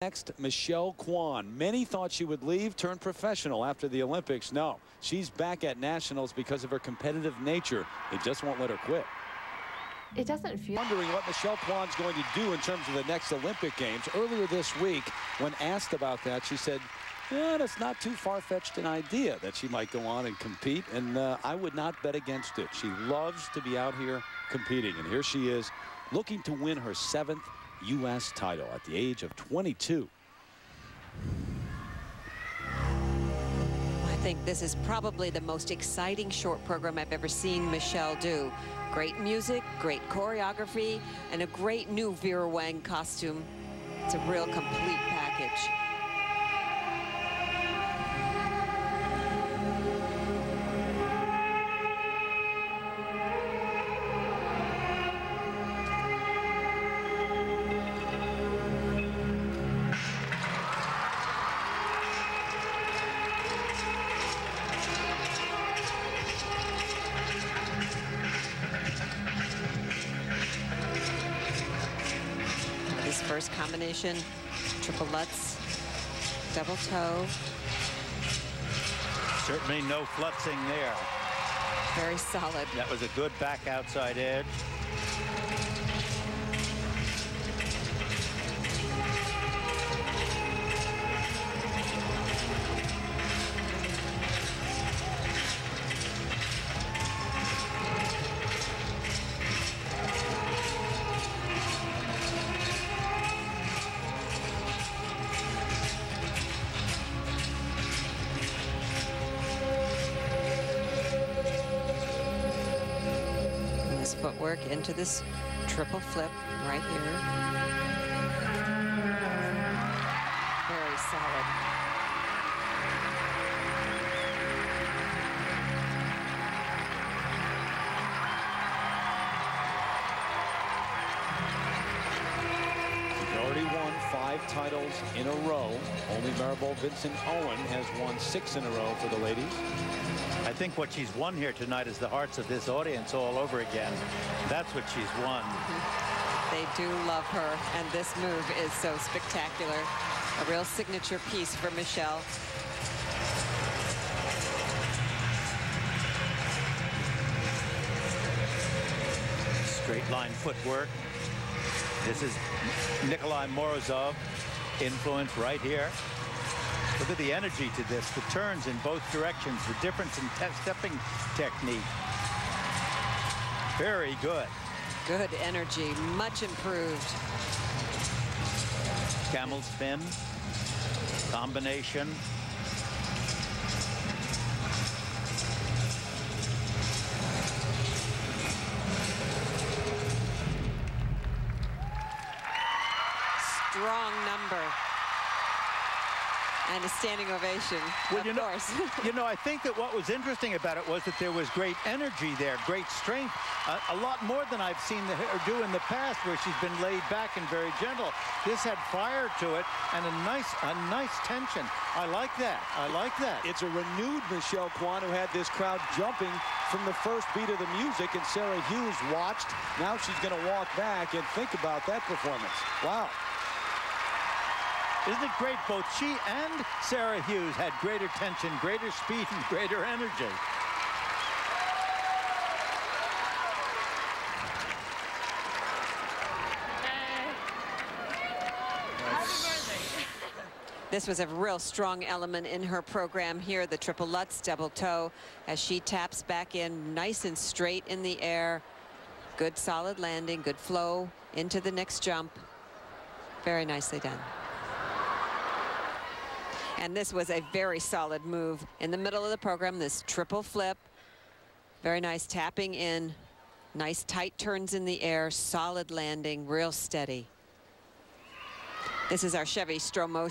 Next, Michelle Kwan. Many thought she would leave, turn professional after the Olympics. No, she's back at nationals because of her competitive nature. They just won't let her quit. It doesn't feel... Wondering what Michelle Kwan's going to do in terms of the next Olympic Games. Earlier this week, when asked about that, she said, yeah, it's not too far-fetched an idea that she might go on and compete, and uh, I would not bet against it. She loves to be out here competing, and here she is looking to win her seventh U.S. title at the age of 22. I think this is probably the most exciting short program I've ever seen Michelle do. Great music, great choreography, and a great new Vera Wang costume. It's a real complete package. First combination, triple Lutz, double toe. Certainly no flutzing there. Very solid. That was a good back outside edge. Footwork into this triple flip right here. Titles in a row. Only Maribel Vinson Owen has won six in a row for the ladies. I think what she's won here tonight is the hearts of this audience all over again. That's what she's won. They do love her, and this move is so spectacular. A real signature piece for Michelle. Straight line footwork. This is Nikolai Morozov influence right here. Look at the energy to this, the turns in both directions, the difference in stepping technique. Very good. Good energy, much improved. Camel spin, combination. Strong number and a standing ovation, well, you know, you know, I think that what was interesting about it was that there was great energy there, great strength, uh, a lot more than I've seen her do in the past where she's been laid back and very gentle. This had fire to it and a nice, a nice tension. I like that. I like that. It's a renewed Michelle Kwan who had this crowd jumping from the first beat of the music, and Sarah Hughes watched. Now she's going to walk back and think about that performance. Wow. Isn't it great? Both she and Sarah Hughes had greater tension, greater speed, and greater energy. This was a real strong element in her program here, the triple Lutz double toe, as she taps back in nice and straight in the air. Good solid landing, good flow into the next jump. Very nicely done. And this was a very solid move in the middle of the program, this triple flip. Very nice tapping in, nice tight turns in the air, solid landing, real steady. This is our Chevy Stroh Motion.